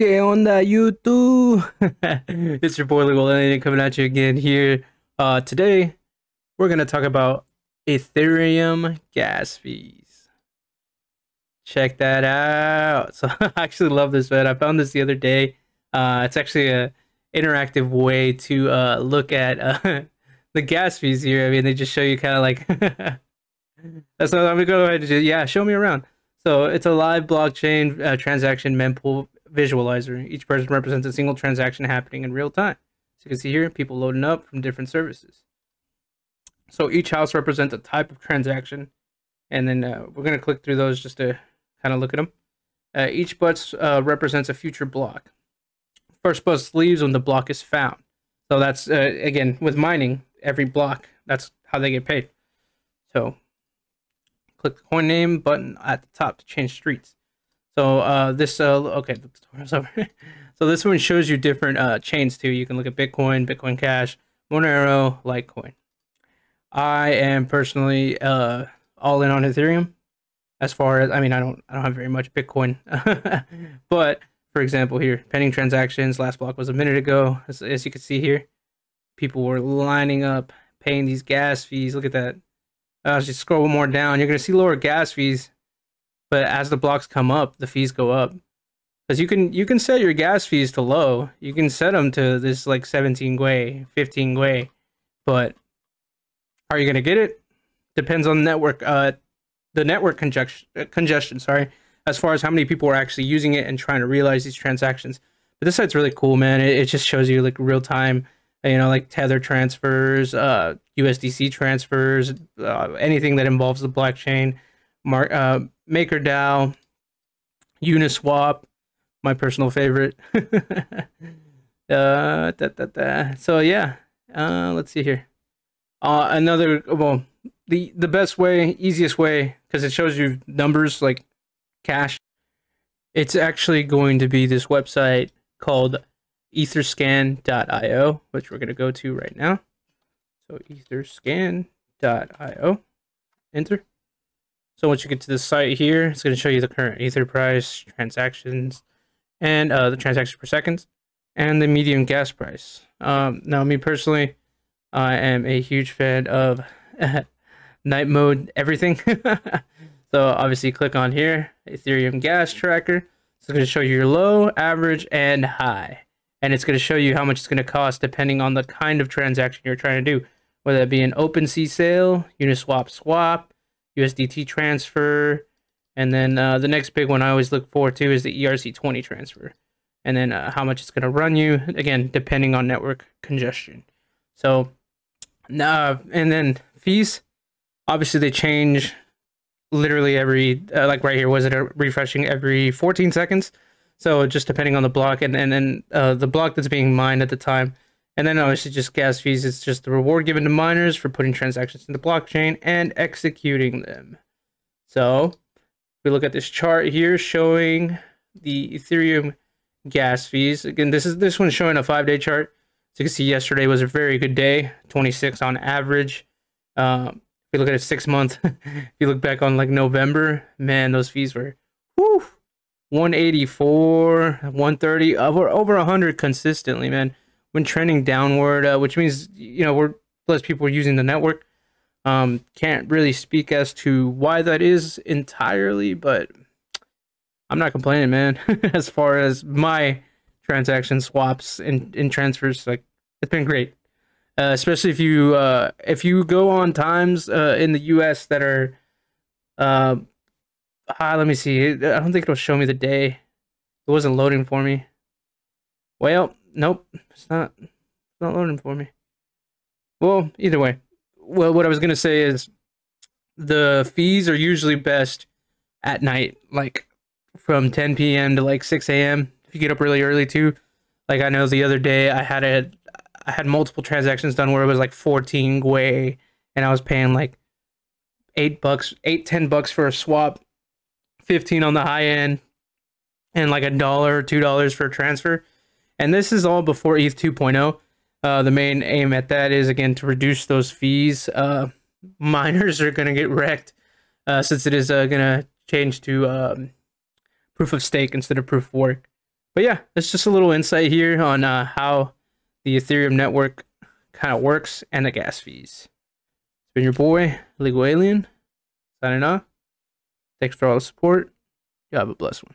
¿Qué onda, YouTube? it's your boy Legal Alien coming at you again here. Uh, today, we're going to talk about Ethereum gas fees. Check that out. So I actually love this, man. I found this the other day. Uh, it's actually a interactive way to uh, look at uh, the gas fees here. I mean, they just show you kind of like. That's so I'm to go ahead and just, yeah, show me around. So it's a live blockchain uh, transaction mempool visualizer. Each person represents a single transaction happening in real time. So you can see here, people loading up from different services. So each house represents a type of transaction. And then uh, we're going to click through those just to kind of look at them. Uh, each bus uh, represents a future block. First bus leaves when the block is found. So that's, uh, again, with mining, every block, that's how they get paid. So click the coin name button at the top to change streets. So uh, this uh, okay, the tutorial's over. so this one shows you different uh, chains too. You can look at Bitcoin, Bitcoin Cash, Monero, Litecoin. I am personally uh, all in on Ethereum. As far as I mean, I don't I don't have very much Bitcoin, but for example, here pending transactions. Last block was a minute ago. As, as you can see here, people were lining up paying these gas fees. Look at that. Uh, just scroll more down. You're gonna see lower gas fees but as the blocks come up, the fees go up. Because you can you can set your gas fees to low. You can set them to this like 17 gwei, 15 gwei, but are you gonna get it? Depends on the network. Uh, the network congestion. Uh, congestion. Sorry, as far as how many people are actually using it and trying to realize these transactions. But this site's really cool, man. It, it just shows you like real time. You know, like tether transfers, uh, USDC transfers, uh, anything that involves the blockchain. Mark, uh, MakerDAO, Uniswap, my personal favorite. uh, da, da, da. So yeah, uh, let's see here. Uh, another well, the the best way, easiest way, because it shows you numbers like cash. It's actually going to be this website called etherscan.io, which we're going to go to right now. So etherscan.io. Enter. So once you get to the site here, it's going to show you the current Ether price, transactions, and uh, the transactions per second, and the median gas price. Um, now, me personally, I am a huge fan of night mode everything. so obviously, click on here, Ethereum gas tracker. It's going to show you your low, average, and high. And it's going to show you how much it's going to cost depending on the kind of transaction you're trying to do, whether it be an OpenSea sale, Uniswap swap, USDT transfer. And then uh, the next big one I always look forward to is the ERC20 transfer. And then uh, how much it's going to run you, again, depending on network congestion. So, uh, and then fees, obviously they change literally every, uh, like right here, was it refreshing every 14 seconds? So just depending on the block and, and then uh, the block that's being mined at the time. And then obviously just gas fees, it's just the reward given to miners for putting transactions in the blockchain and executing them. So if we look at this chart here showing the Ethereum gas fees. Again, this is this one's showing a five-day chart. So you can see yesterday was a very good day, 26 on average. Um, if you look at it six months, if you look back on like November, man, those fees were whoo, 184, 130, over over 100 consistently, man when trending downward, uh, which means you know we're less people are using the network. Um, can't really speak as to why that is entirely, but I'm not complaining, man. as far as my transaction swaps and, and transfers, like it's been great. Uh, especially if you uh, if you go on times uh, in the U.S. that are uh, high. Let me see. I don't think it'll show me the day. It wasn't loading for me. Well, nope, it's not. It's not loading for me. Well, either way. Well, what I was gonna say is, the fees are usually best at night, like from 10 p.m. to like 6 a.m. If you get up really early too. Like I know the other day I had a, I had multiple transactions done where it was like 14 gwei, and I was paying like eight bucks, eight ten bucks for a swap, 15 on the high end, and like a dollar or two dollars for a transfer. And this is all before ETH 2.0. Uh, the main aim at that is again to reduce those fees. Uh, miners are going to get wrecked uh, since it is uh, going to change to um, proof of stake instead of proof of work. but yeah, it's just a little insight here on uh, how the Ethereum network kind of works and the gas fees. It's been your boy, Legal Alien, signing off. Thanks for all the support. You have a blessed one.